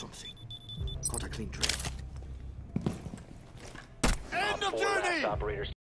something. Got a clean trail. End of journey! Operators